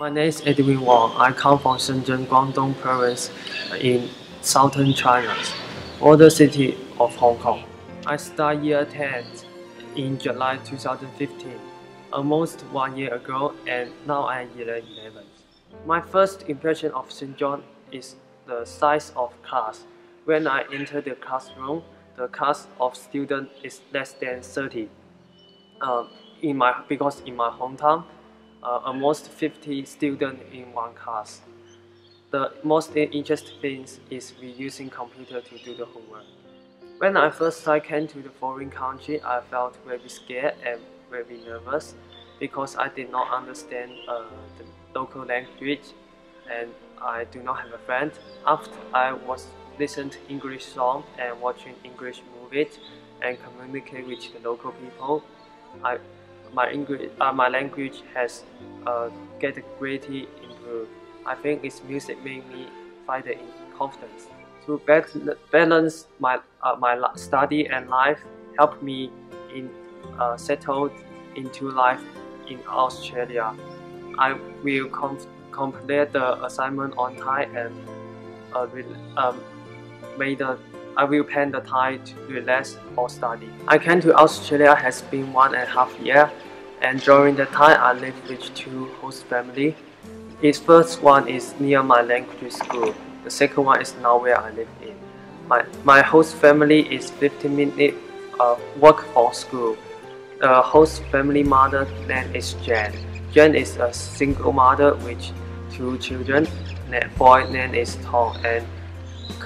My name is Edwin Wang. I come from Shenzhen, Guangdong province in southern China, border city of Hong Kong. I start year 10 in July 2015, almost one year ago, and now I am year 11. My first impression of St. John is the size of class. When I enter the classroom, the class of students is less than 30. Um, in my because in my hometown, uh, almost 50 students in one class. The most interesting thing is we using computer to do the homework. When I first came to the foreign country, I felt very scared and very nervous because I did not understand uh, the local language and I do not have a friend. After I was listening to English song and watching English movies and communicate with the local people, I my English, uh, my language has uh, get greatly improved. I think its music made me find the confidence. To balance my uh, my study and life, helped me in uh, settled into life in Australia. I will com complete the assignment on time and uh, will, um, made the I will plan the time to relax or study. I came to Australia has been one and a half year and during the time I lived with two host family. His first one is near my language school. The second one is now where I live in. My, my host family is 15 minutes uh, walk from school. The host family mother name is Jen. Jen is a single mother with two children. Boy name is Tom and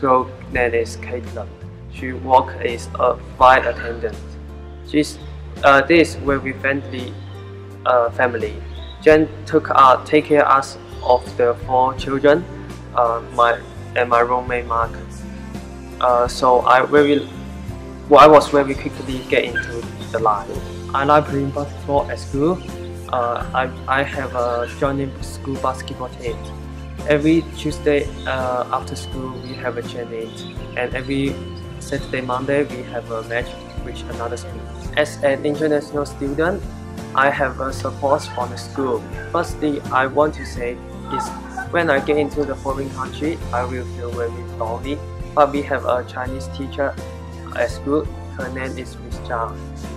girl name is Caitlin. She work as a flight attendant. She's uh, this very friendly uh, family. Jen took uh, take care us of the four children, uh, my and my roommate Mark. Uh, so I very, well, I was very quickly get into the life. I like playing basketball at school. Uh, I, I have a joining school basketball team. Every Tuesday uh, after school we have a training, and every Saturday Monday we have a match with another school. As an international student, I have a support from the school. Firstly, I want to say is when I get into the foreign country, I will feel very lonely. But we have a Chinese teacher at school. Her name is Miss Zhang.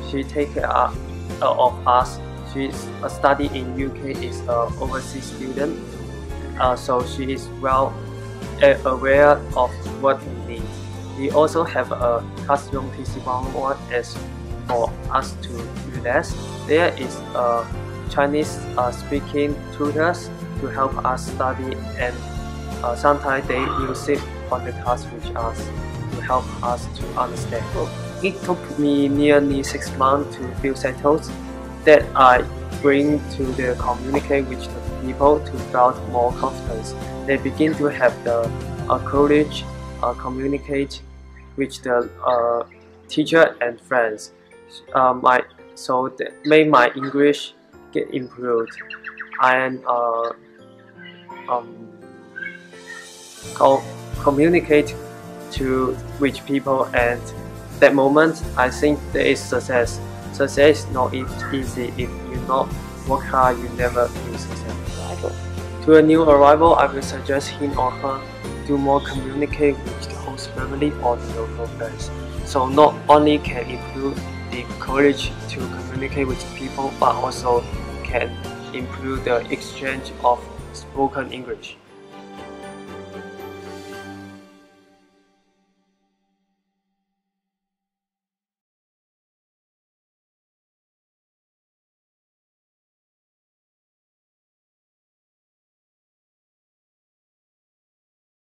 She take care uh, of us. She's a study in UK is a overseas student. Uh, so she is well uh, aware of what we need. We also have a classroom PC one as for us to relax. There is a Chinese uh, speaking tutors to help us study and uh, sometimes they use it on the class with us to help us to understand. It took me nearly six months to feel settled that I bring to the communicate with the people to build more confidence. They begin to have the uh, courage uh, communicate with the uh, teacher and friends uh, my so that made my English get improved and uh, um, co communicate to with people and that moment I think there is success. Success is not easy if you not work hard you never will success. To a new arrival I will suggest him or her do more communicate with the host family or the local friends. So not only can improve the courage to communicate with people, but also can improve the exchange of spoken English.